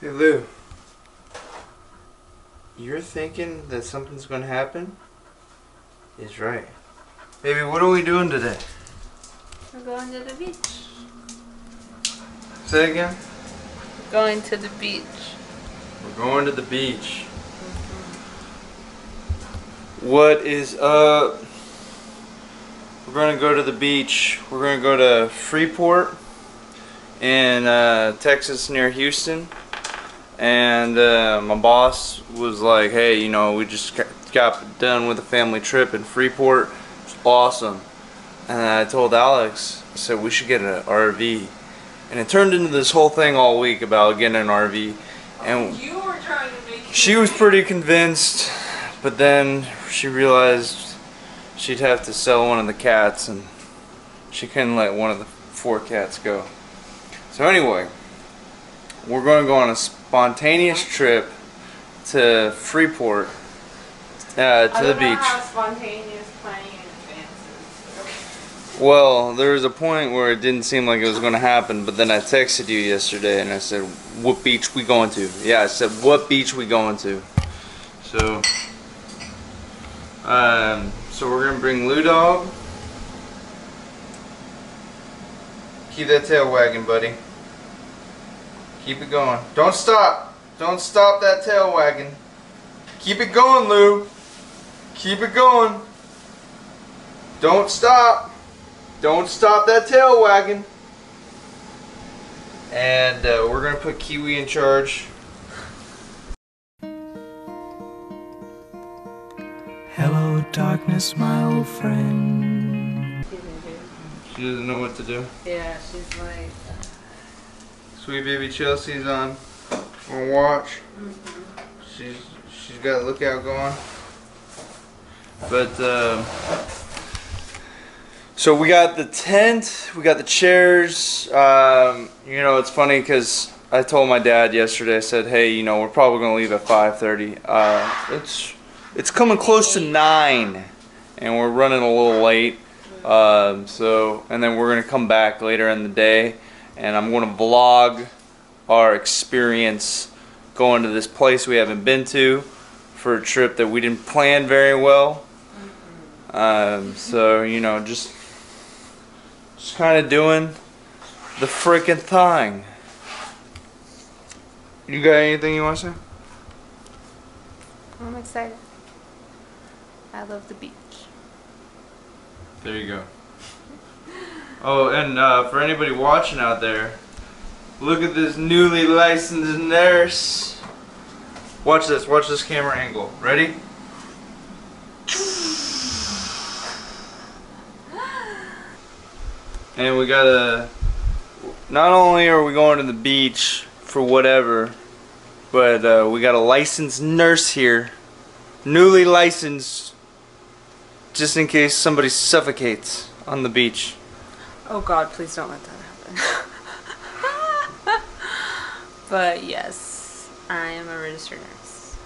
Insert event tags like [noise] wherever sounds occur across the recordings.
Hey Lou, you're thinking that something's gonna happen? Is right. Baby, what are we doing today? We're going to the beach. Say it again. Going to the beach. We're going to the beach. What is up? We're gonna go to the beach. We're gonna go to Freeport in uh, Texas near Houston. And uh, my boss was like, hey, you know, we just got done with a family trip in Freeport. It's awesome. And I told Alex, I said, we should get an RV. And it turned into this whole thing all week about getting an RV. And You were trying to make she was pretty convinced, but then she realized she'd have to sell one of the cats, and she couldn't let one of the four cats go. So anyway, we're going to go on a spontaneous trip to Freeport, uh, to the beach. spontaneous planning in. Well, there was a point where it didn't seem like it was going to happen, but then I texted you yesterday and I said, "What beach we going to?" Yeah, I said, "What beach we going to?" So, um, so we're gonna bring Lou Dog. Keep that tail wagging, buddy. Keep it going. Don't stop. Don't stop that tail wagging. Keep it going, Lou. Keep it going. Don't stop. Don't stop that tail wagging. And uh, we're going to put Kiwi in charge. Hello, darkness, my old friend. She doesn't know what to do. Yeah, she's like. Sweet baby Chelsea's on on watch. She's she's got a lookout going. But uh, so we got the tent, we got the chairs. Um, you know, it's funny because I told my dad yesterday. I said, "Hey, you know, we're probably gonna leave at 5:30. Uh, it's it's coming close to nine, and we're running a little late. Um, so, and then we're gonna come back later in the day, and I'm gonna vlog our experience going to this place we haven't been to for a trip that we didn't plan very well. Um, so you know, just just kind of doing the freaking thing. You got anything you want to say? I'm excited. I love the beach. There you go. Oh, and uh, for anybody watching out there, look at this newly licensed nurse. Watch this. Watch this camera angle. Ready? And we got a. Not only are we going to the beach for whatever, but uh, we got a licensed nurse here, newly licensed, just in case somebody suffocates on the beach. Oh God, please don't let that happen. [laughs] but yes, I am a registered nurse.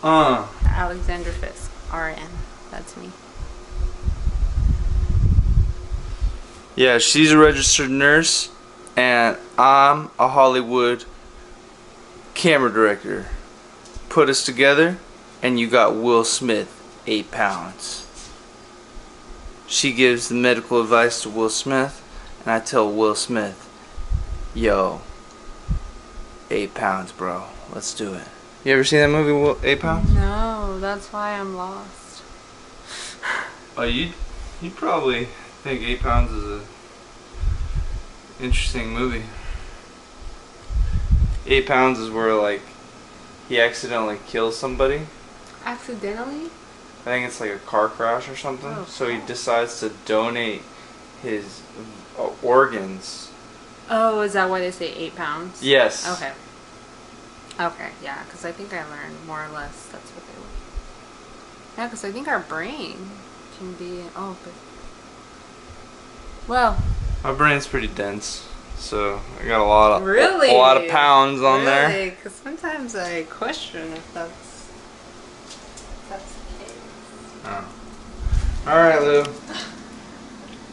Uh. Alexandra Fisk, RN. That's me. Yeah, she's a registered nurse, and I'm a Hollywood camera director. Put us together, and you got Will Smith, eight pounds. She gives the medical advice to Will Smith, and I tell Will Smith, yo, eight pounds, bro. Let's do it. You ever seen that movie, Will- Eight Pounds? No, that's why I'm lost. Oh, you you probably think Eight Pounds is a interesting movie. Eight Pounds is where like he accidentally kills somebody. Accidentally? I think it's like a car crash or something. Oh, so he decides to donate his uh, organs. Oh, is that why they say eight pounds? Yes. Okay. Okay, yeah, because I think I learned more or less that's what they were. Yeah, because I think our brain can be. Oh, but. Well, My brain's pretty dense, so I got a lot of Really? a, lot of pounds on there. really? Because sometimes I question if that's. if that's the case. Oh. All right, Lou.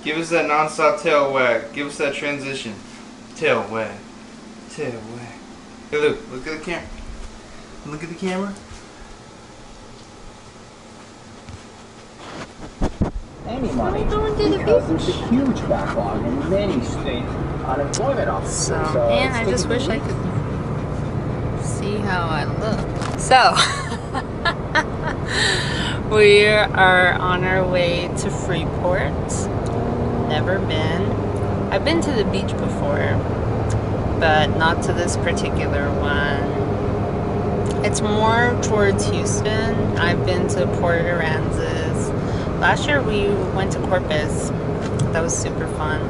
Give us that non-stop tail wag. Give us that transition. Tail wag. Tail wag. Hey Luke, look at the camera. Look at the camera. any money because there's a huge backlog in many state unemployment offices. So, So man, I just taking wish I could see how I look. So, [laughs] [laughs] we are on our way to Freeport. Never been. I've been to the beach before, but not to this particular one. It's more towards Houston. I've been to Port Aransas. Last year we went to Corpus. That was super fun.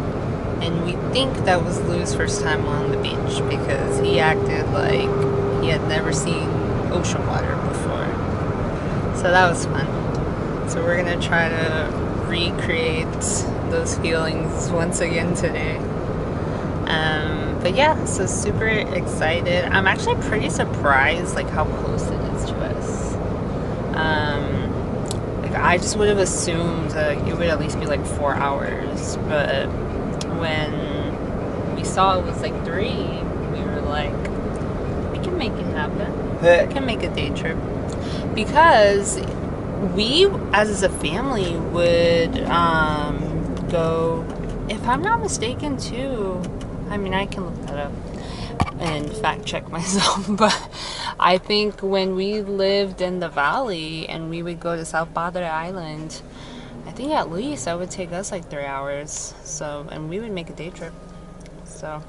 And we think that was Lou's first time on the beach because he acted like he had never seen ocean water. So that was fun. So we're gonna try to recreate those feelings once again today. Um, but yeah, so super excited. I'm actually pretty surprised like how close it is to us. Um, like I just would have assumed uh, it would at least be like four hours, but when we saw it was like three, we were like, we can make it happen. We can make a day trip because we, as a family, would um, go. If I'm not mistaken, too. I mean, I can look that up and fact check [laughs] myself, but I think when we lived in the valley and we would go to South Padre Island, I think at least that would take us like three hours. So, and we would make a day trip. So,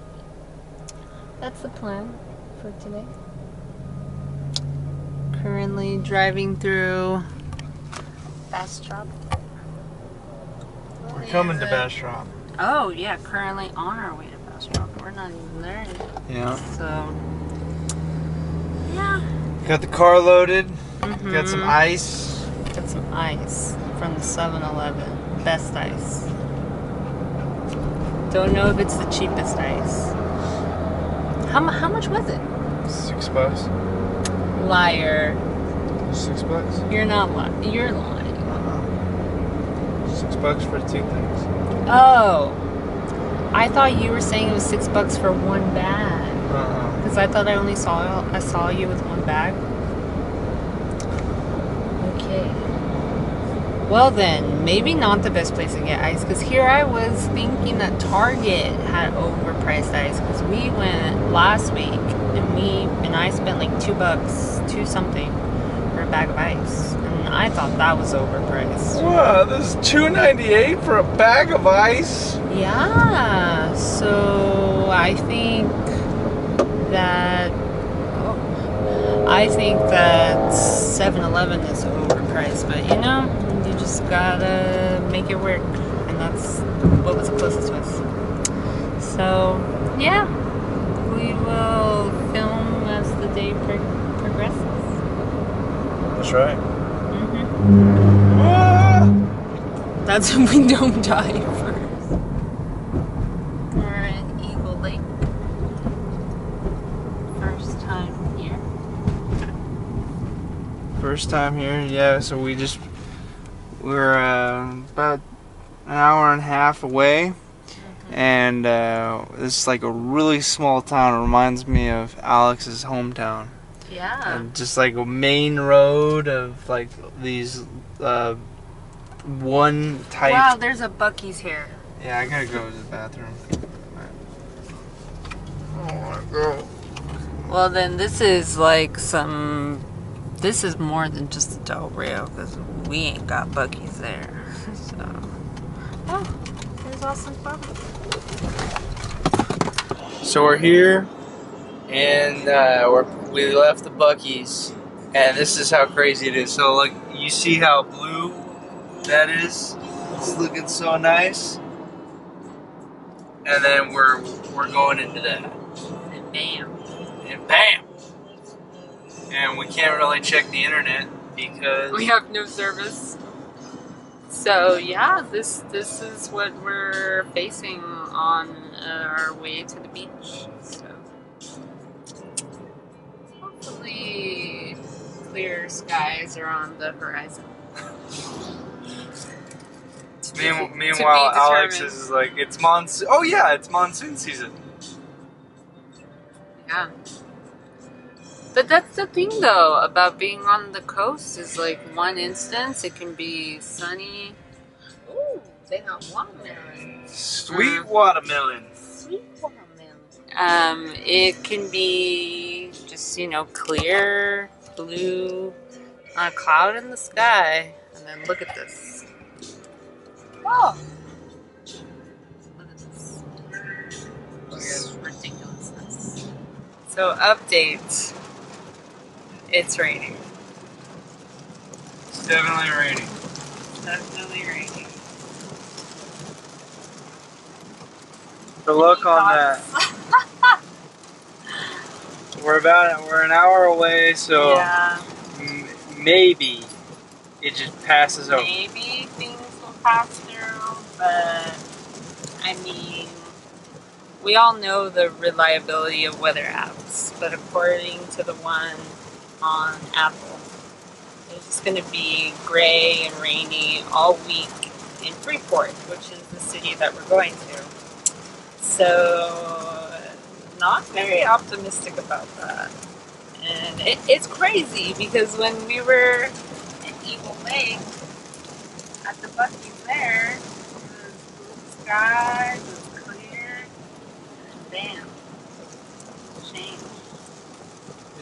that's the plan for today. Currently driving through Bastrop. We're coming to Is it- Bastrop. Oh yeah, currently on our way to Bastrop. We're not even there yet. Yeah. So yeah. Got the car loaded. Mm-hmm. Got some ice. Got some ice from the 7-Eleven. Best ice. Don't know if it's the cheapest ice. How, how much was it? Six bucks. Liar. Six bucks. You're not lying. You're lying. Uh-uh. Six bucks for two things. Oh. I thought you were saying it was six bucks for one bag. Uh-uh. Because I thought I only saw I saw you with one bag. Okay. Well then, maybe not the best place to get ice. Because here I was thinking that Target had overpriced ice. Because we went last week and we and I spent like two bucks, two something, for a bag of ice, and I thought that was overpriced. Wow, this is two ninety eight for a bag of ice. Yeah, so I think that oh, I think that 7-Eleven is overpriced, but you know, you just gotta make it work, and that's what was the closest to us. So yeah, we will film as the day pro- progresses. That's right. hmm Ah! That's if we don't die first. We're in Eagle Lake. First time here. First time here, yeah. So we just we're uh, about an hour and a half away, and uh, this is like a really small town. It reminds me of Alex's hometown, Yeah. and just like a main road of like these uh, one type. Wow, there's a Buc-ee's here. Yeah, I gotta go to the bathroom. Oh my god. Well, then this is like some. This is more than just a Del Rio because we ain't got Buc-ee's there. [laughs] So. Oh, there's Austin Farm. So we're here, and uh, we're, we left the Buc-ee's, and this is how crazy it is. So, look, you see how blue that is? It's looking so nice. And then we're we're going into that, And bam. and bam! And we can't really check the internet because We have no service. So yeah, this this is what we're facing on uh, our way to the beach. Hopefully, clear skies are on the horizon. [laughs] Mean- meanwhile, Alex is like, it's monsoon. Oh yeah, it's monsoon season. Yeah. But that's the thing, though, about being on the coast is like one instance it can be sunny. Ooh, they got watermelon. Sweet watermelon. Sweet watermelon. Um, it can be just you know clear blue, on a cloud in the sky, and then look at this. Oh, look at this. This ridiculousness. So update. It's raining. It's definitely raining. Definitely raining. The look on that. [laughs] We're about we're an hour away, so yeah, m- maybe it just passes over. maybe things will pass through, but I mean, we all know the reliability of weather apps, but according to the one on Apple, it's just going to be gray and rainy all week in Freeport, which is the city that we're going to. So, not very optimistic about that. And it, it's crazy because when we were in Eagle Lake at the Buc-ee's there, it was blue skies, it was clear, and bam, change.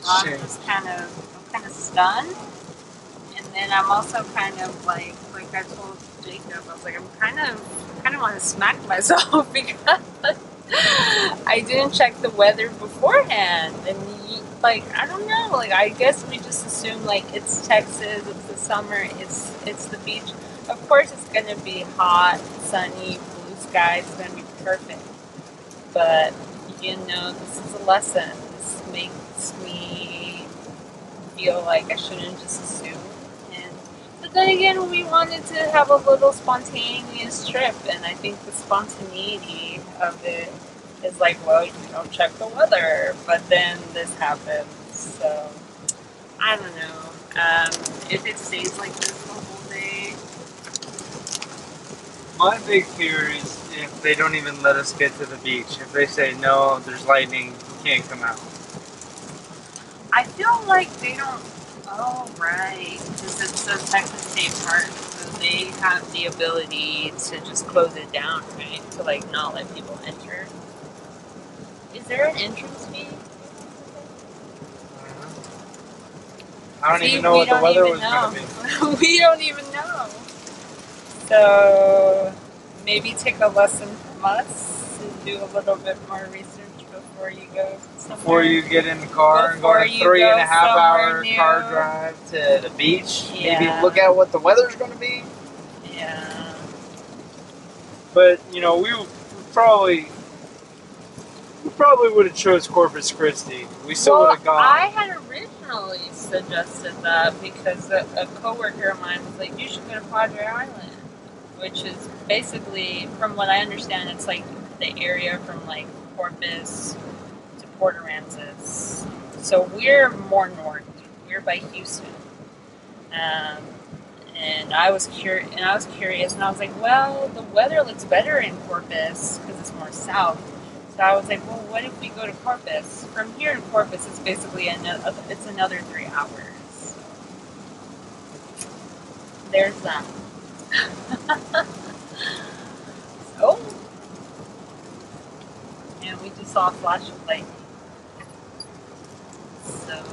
I'm just kind of, I'm kind of stunned. And then I'm also kind of like, like I told Jacob, I was like, I'm kind of, kind of want to smack [laughs] myself because I didn't check the weather beforehand. And like, I don't know, like I guess we just assume like it's Texas, it's the summer, it's it's the beach. Of course, it's gonna be hot, sunny, blue skies. It's gonna be perfect. But you know, this is a lesson. This makes me feel like I shouldn't just assume. And but then again, we wanted to have a little spontaneous trip, and I think the spontaneity of it is like, well, you don't check the weather, but then this happens. So I don't know. Um, if it stays like this the whole day, My big fear is if they don't even let us get to the beach. If they say no, there's lightning, you can't come out. I feel like they don't. Oh right, because it's the Texas State Park, so they have the ability to just close it down, right? To like not let people enter. Is there an entrance fee? I don't See, even know what the weather was going to be. [laughs] we don't even know. So maybe take a lesson from us and do a little bit more research before you go somewhere. Before you get in the car and go on a three and a half hour new. car drive to the beach, Yeah. maybe look at what the weather's going to be. Yeah. But you know, we probably we probably would have chose Corpus Christi. We still well, would have gone. I had originally suggested that because a, a coworker of mine was like, "You should go to Padre Island," which is basically, from what I understand, it's like the area from like Corpus to Port Aransas. So we're more north. We're by Houston. Um, and I was curious, and I was curious, and I was like, "Well, the weather looks better in Corpus because it's more south." So I was like, well, what if we go to Corpus? From here to Corpus, it's basically another, it's another three hours. There's that. [laughs] so, and we just saw a flash of lightning. So,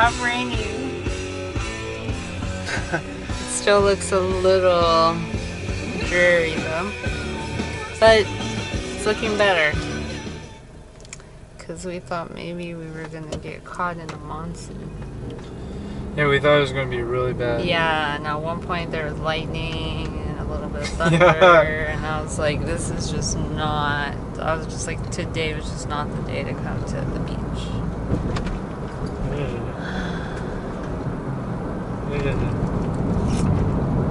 Stop raining. it still looks a little dreary though. But it's looking better. Because we thought maybe we were going to get caught in a monsoon. yeah, we thought it was going to be really bad. Yeah, and at one point there was lightning and a little bit of [laughs] thunder. Yeah. And I was like, this is just not. I was just like, today was just not the day to come to the beach.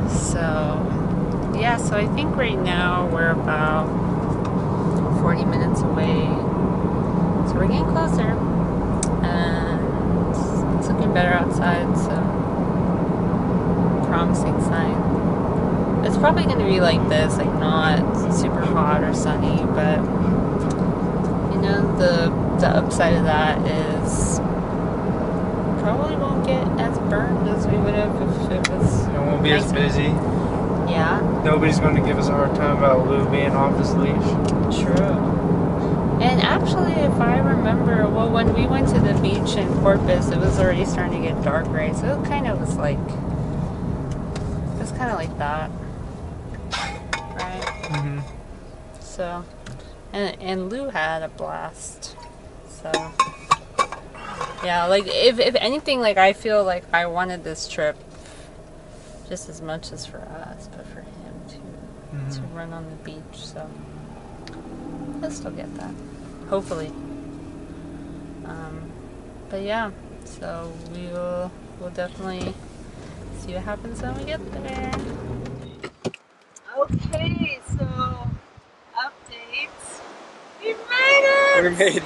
So, yeah, so I think right now we're about 40 minutes away. So we're getting closer. And it's looking better outside, so promising sign. It's probably going to be like this, like not super hot or sunny, but you know the the upside of that is probably won't get as burned as we would have if it was. It won't be as nice. busy. Yeah, Nobody's going to give us a hard time about Lou being off his leash. true. And actually, if I remember, well, when we went to the beach in Corpus, it was already starting to get dark, right? So it kind of was like, it was kind of like that, right? Mm-hmm. So, and and Lou had a blast. So, yeah, like if if anything, like I feel like I wanted this trip just as much as for us, but for him too, to run on the beach. So, he'll still get that, hopefully. Um, but yeah, so we will we'll definitely see what happens when we get there. Okay, so updates. We made it! We made it.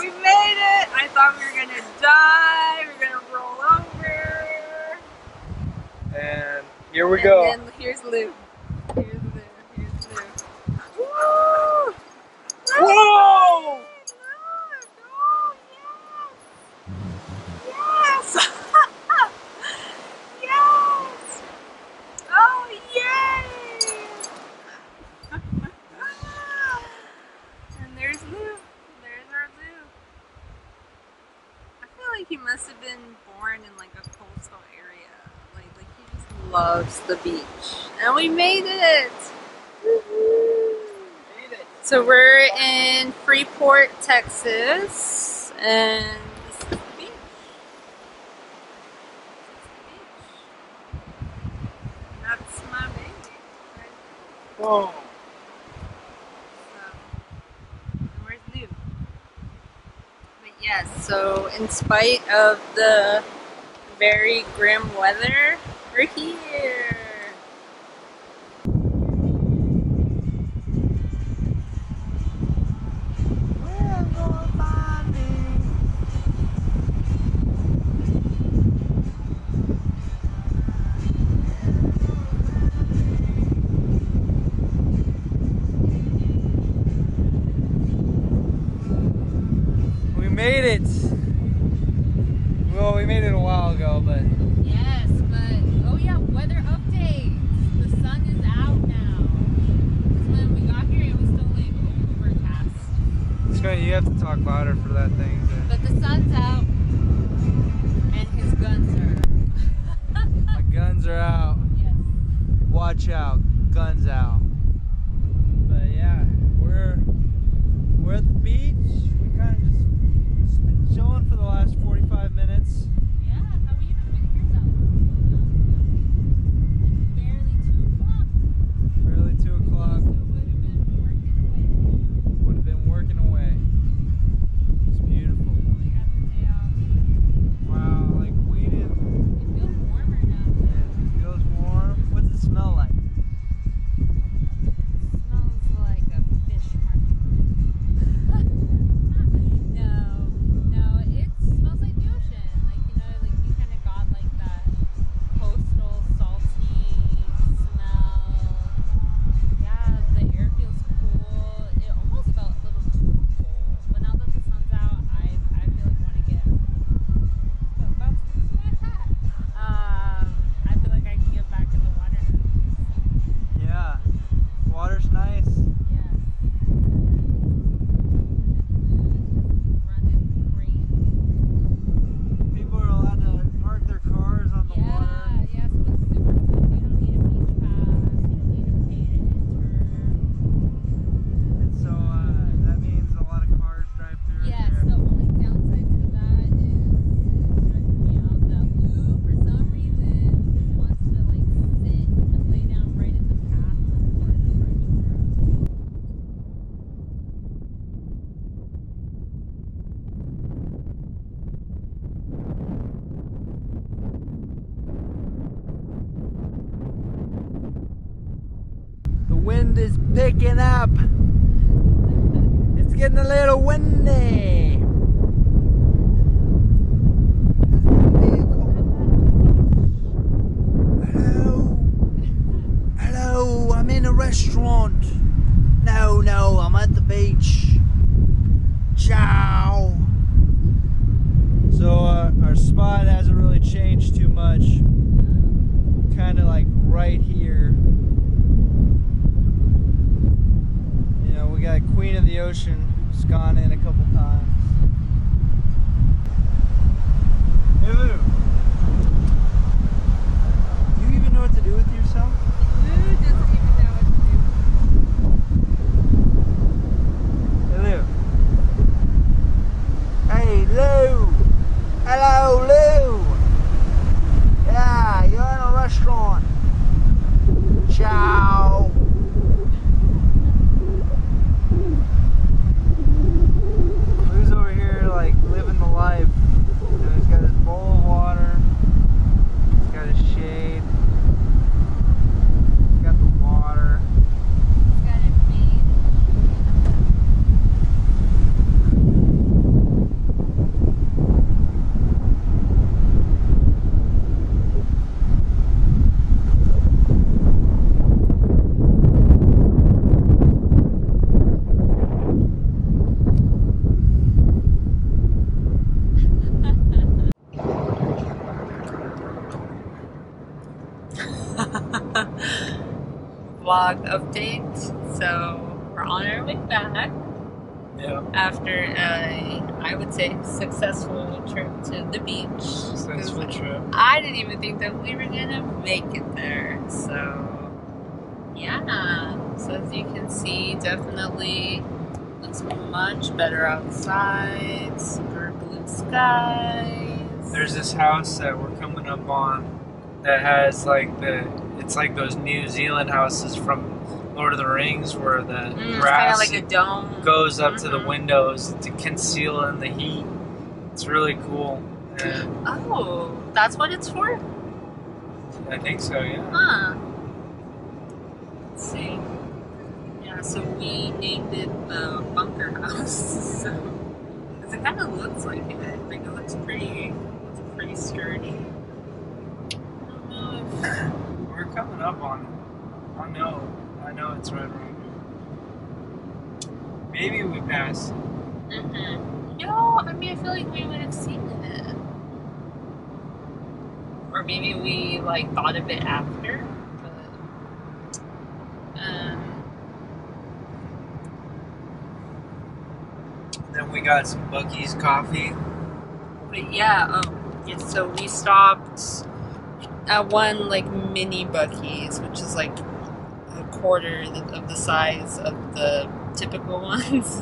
We made it! I thought we were gonna die, we were gonna roll over. And here we and go. then here's Lou. Here's Lou. Here's Lou. Woo! Whoa! Oh, yes! Yes! [laughs] yes! Oh, yay! and there's Lou. There's our Lou. I feel like he must have been born in like a coastal area. Like, like he just loves the beach. And we made it! So we're in Freeport, Texas, and this is the beach. That's my baby. Right Whoa. so, where's Lou? But yes, so in spite of the very grim weather, we're here. We made it. Well, we made it a while ago, but Yes, but oh yeah, weather updates. The sun is out now. 'Cause when we got here, it was still like overcast. You have to talk louder for that thing. But the sun's out, and his guns are. [laughs] my guns are out. yes. Watch out, guns out. wind is picking up. It's getting a little windy. Hello. Hello, I'm in a restaurant. No, no, I'm at the beach. Queen of the Ocean. It's gone in a couple times. Hey Lou. Do you even know what to do with yourself? Hey Lou. Hey Lou. Hello Lou. Yeah, you're in a restaurant. Ciao. Lou's over here like living the life. You know, he's got his bowl of water. He's got his shade. He's got the water. Vlog update. So we're on our way back Yeah. after a, I would say, successful trip to the beach. I didn't even think that we were gonna make it there. So, yeah. So as you can see, definitely looks much better outside. Super blue skies. There's this house that we're coming up on that has like the it's like those New Zealand houses from Lord of the Rings where the Mm, grass like a dome. goes up to the Mhm. windows to conceal in the heat. It's really cool. And Oh, that's what it's for? I think so, yeah. Huh. Let's see. Yeah, so we named it the bunker house. [laughs] So, 'cause it kind of looks like it. Like it looks pretty, looks pretty sturdy. I don't know if We're coming up on. I know. I know it's right around here. Maybe we pass. Mm-hmm. No, I mean, I feel like we would have seen it. Or maybe we, like, thought of it after. But, um, Then we got some Buc-ee's coffee. but yeah, um, yeah, so we stopped at one, like, mini Buc-ee's, which is, like, a quarter of the size of the typical [laughs] ones.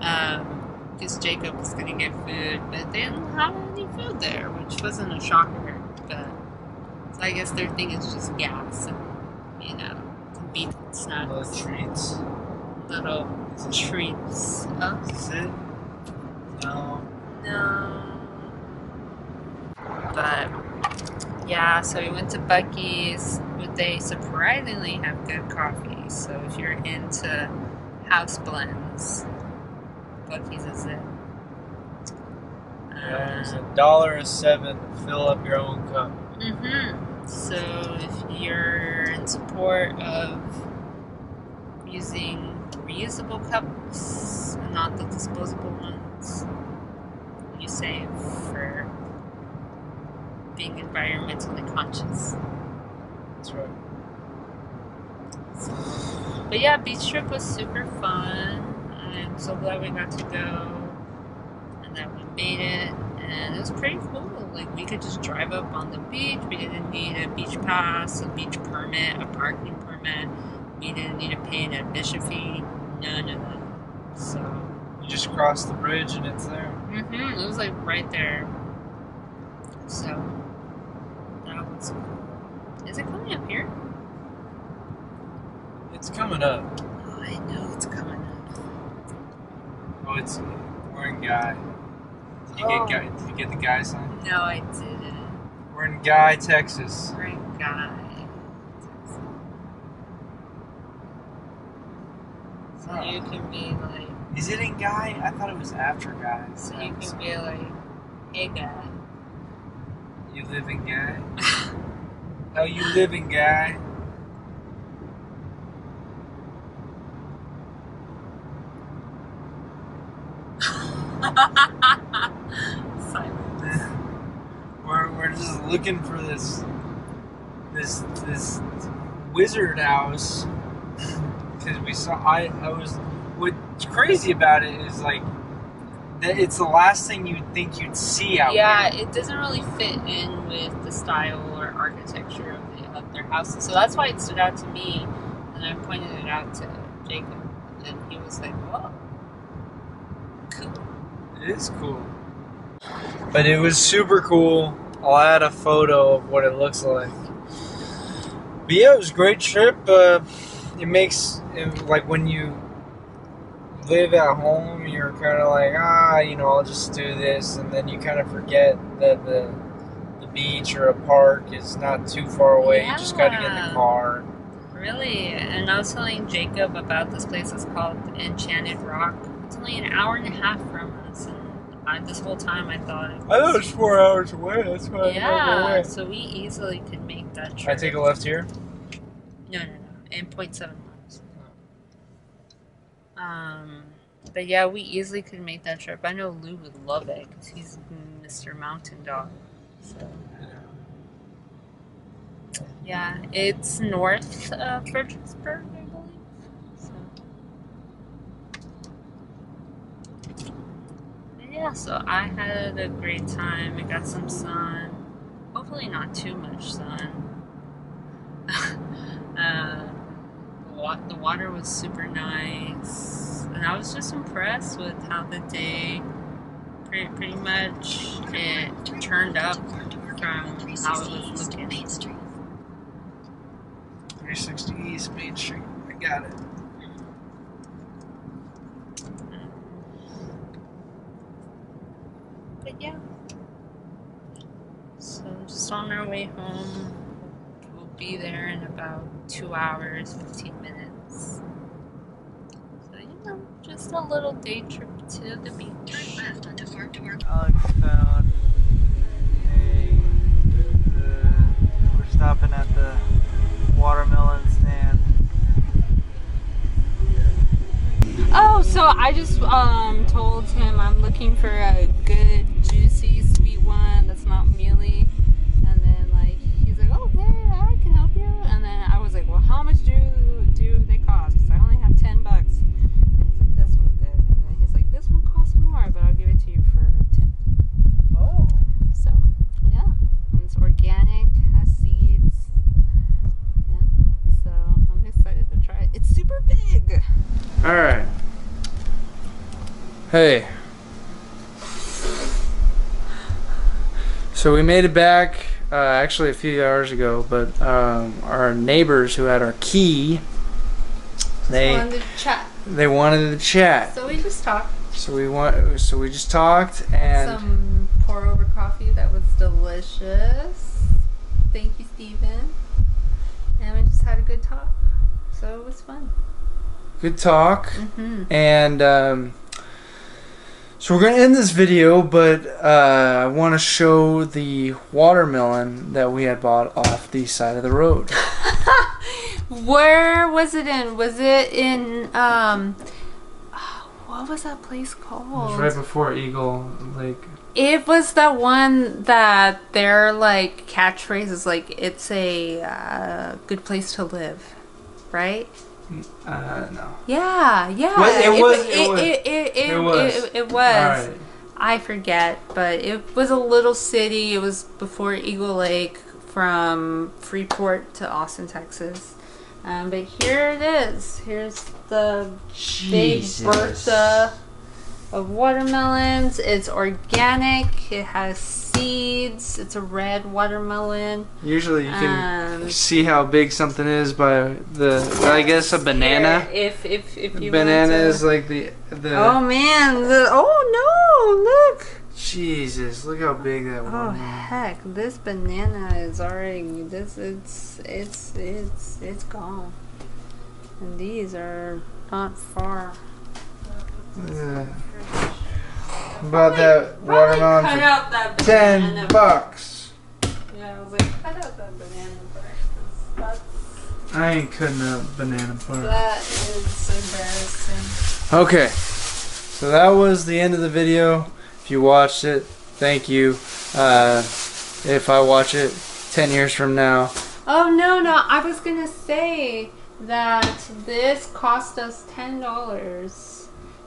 Um, because Jacob was gonna get food, but they didn't have any food there, which wasn't a shocker. So I guess their thing is just gas and you know convenient Little snacks, treats. little treats. Oh Is it? No. no! But yeah, so we went to Buc-ee's. But they surprisingly have good coffee. So if you're into house blends, Buc-ee's is it. Yeah, it's a dollar a seven to fill up your own cup. Mm-hmm. So if you're in support of using reusable cups and not the disposable ones, you save for being environmentally conscious. That's right. But yeah, beach trip was super fun. I'm so glad we got to go and that we made it. And it was pretty cool. Like we could just drive up on the beach. We didn't need a beach pass, a beach permit, a parking permit. We didn't need to pay an admission fee. None of that. So You just cross the bridge and it's there. Mm-hmm. it was like right there. So that was cool. Is it coming up here? It's coming up. Oh, I know it's coming up. Oh, it's we're in Guy. Did you Oh. get Guy? Did you get the Guy sign? No, I didn't. We're in Guy, Texas. Great guy. So Huh. you can be like, Is it in Guy? I thought it was after Guy. so you can be like, hey guy. You live in Guy? [laughs] How you living, Guy? Looking for this this this wizard house because we saw. I I was what's crazy about it is like that it's the last thing you'd think you'd see out yeah, here. it doesn't really fit in with the style or architecture of, the, of their houses. So that's why it stood out to me. And I pointed it out to Jacob. And he was like, whoa. Cool. It is cool. But it was super cool. I'll add a photo of what it looks like. But yeah, it was a great trip. Uh, it makes it, like when you live at home, you're kind of like ah, you know, I'll just do this, and then you kind of forget that the the beach or a park is not too far away. You just got to get in the car. Really? And I was telling Jacob about this place. It's called Enchanted Rock. It's only an hour and a half from I, this whole time I thought it was. I thought it was four hours away. That's why I never Yeah, went. so we easily could make that trip. I take a left here. No, no, no. And 0.7 miles. Um, but yeah, we easily could make that trip. I know Lou would love it because he's Mr. Mountain Dog. So. Yeah, it's north of Fredericksburg, I believe. So. But yeah, so I had a great time. I got some sun. Hopefully, not too much sun. [laughs] uh, the water was super nice, and I was just impressed with how the day pretty, pretty much it turned up from how it was looking. 360 East Main Street. I got it. But yeah. So just on our way home. We'll be there in about two hours, 15 minutes. So, you know, just a little day trip to the beach. Alex found a. The, we're stopping at the watermelon stand. Oh, so I just um told him I'm looking for a good, juicy, sweet one that's not mealy. And then like he's like, oh yeah, I can help you. And then I was like, well, how much do do they cost? Because I only have ten bucks. And he's like, this one's good. And then he's like, this one costs more, but I'll give it to you for ten. Oh. So yeah, and it's organic, has seeds. Yeah, so I'm excited to try it. It's super big. All right. Hey. So we made it back uh, actually a few hours ago, but um, our neighbors who had our key, they wanted to chat. they wanted to chat. So we just talked. So we want. So we just talked and Some pour over coffee that was delicious. Thank you, Stephen. And we just had a good talk. So it was fun. good talk. Mm-hmm. And um, so we're gonna end this video, but uh, I want to show the watermelon that we had bought off the side of the road. [laughs] Where was it in? Was it in, um, what was that place It called? was right before Eagle Lake. It was the one that their like catchphrase is like it's a uh, good place to live, right? Uh, no. Yeah, yeah. Was- it was- it It, was. it, it, it, It was. It, it was. I forget, but it was a little city. It was before Eagle Lake from Freeport to Austin, Texas. Um, but here it is. Here's the big Bertha of watermelons. It's organic. It has seeds. It's a red watermelon. Usually you can Um, see how big something is by the. I guess a banana. Here, if if if you banana is like the the. Oh man! The, oh no! Look! Jesus! Look how big that Oh one. is. heck! This banana is already this. It's it's it's it's gone. And these are not far. Yeah. About that watermelon cut out that ten banana. bucks. Yeah, I was like, cut out that banana part. I ain't cutting up banana part. that is embarrassing. Okay, so that was the end of the video. If you watched it, thank you. Uh, if I watch it 10 years from now. Oh no, no! I was gonna say that this cost us ten dollars,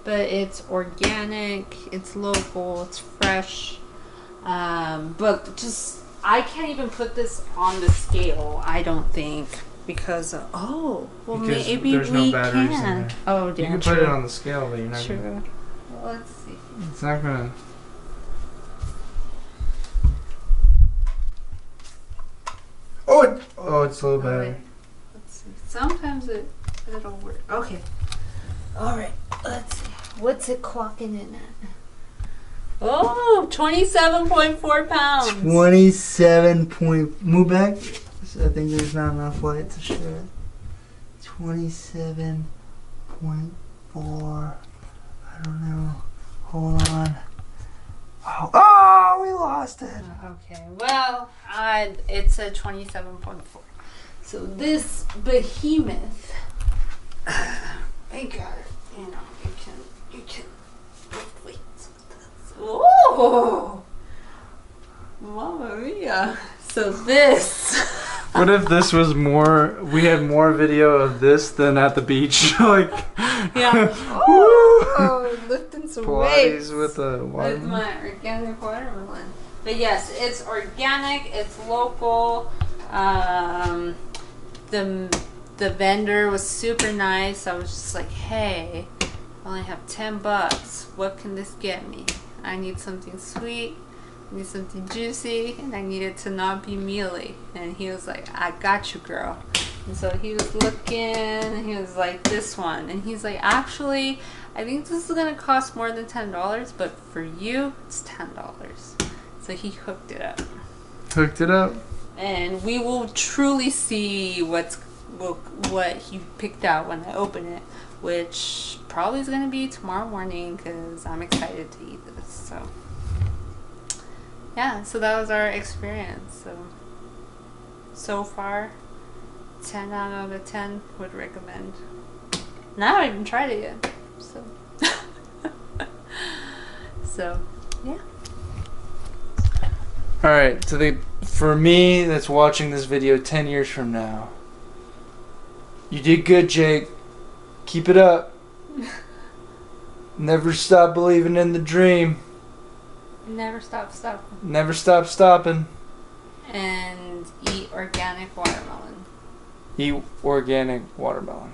but it's organic, it's local, it's fresh. Um, but just I can't even put this on the scale. I don't think because uh, oh well Because maybe there's no we batteries in can. there. Oh, damn. You can true. put it on the scale, but you're not gonna, True. Well, let's see. it's not gonna. Oh, it, oh, it's low Oh, battery. wait. Let's see. Sometimes it it'll work. Okay. All right. Let's see. What's it clocking in at? Oh, 27.4 pounds. 27 point. Move back. I think there's not enough light to show it. 27.4. I don't know. Hold on. Oh, oh we lost it. Uh, okay. Well, I it's a 27.4. So this behemoth, I got it. You know, you can you can lift weights with this. Oh, Mamma mia! So this. What if this was more? We had more video of this than at the beach, [laughs] like Yeah. [laughs] Oh, lifting some weights. With a with my organic watermelon. But yes, it's organic. It's local. Um, the the vendor was super nice. I was just like, hey, I only have ten bucks. What can this get me? I need something sweet. I need something juicy, and I need it to not be mealy. And he was like, I got you, girl. And so he was looking, and he was like, this one. And he's like, actually, I think this is gonna cost more than ten dollars, but for you, it's ten dollars. So he hooked it up, Hooked it up. and we will truly see what's what what he picked out when I open it, which probably is gonna be tomorrow morning because I'm excited to eat this. So yeah, so that was our experience. So so far, ten out of ten would recommend. Now I haven't even tried it yet, so [laughs] so yeah. All right, so the for me that's watching this video 10 years from now. You did good, Jake. Keep it up. Never stop believing in the dream. Never stop, stopping. Never stop stopping. and eat organic watermelon. Eat organic watermelon.